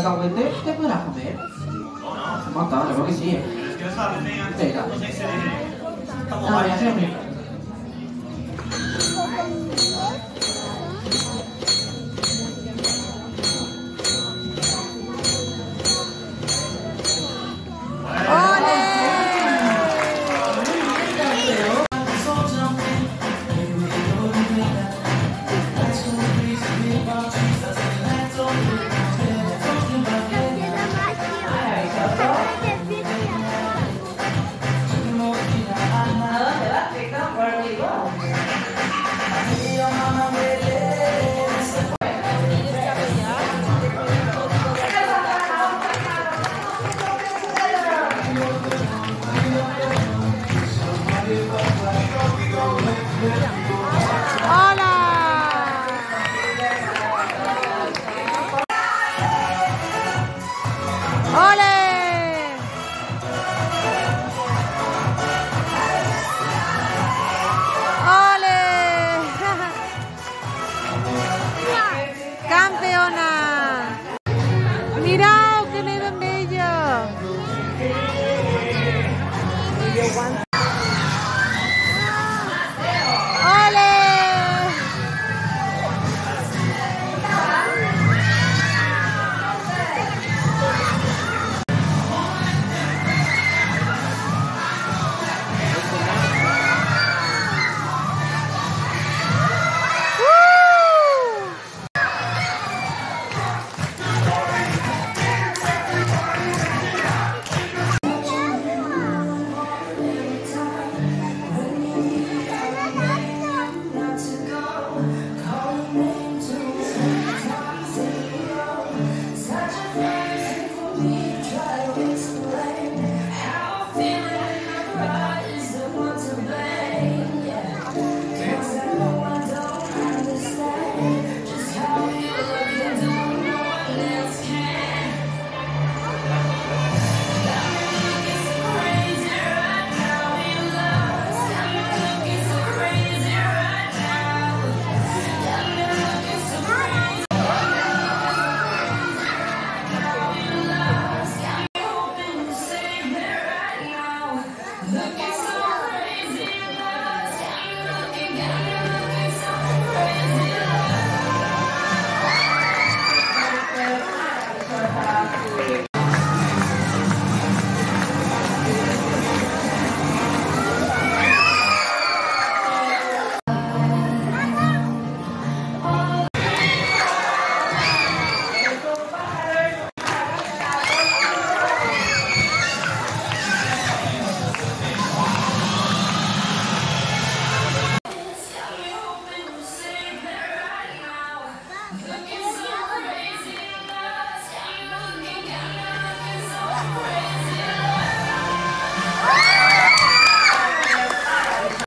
acá, güey. ¿Te, te podrás comer? ¿Cómo está? Yo creo que sí. Venga. Ah, ya sé, mira. Hallelujah. Avenida Mella.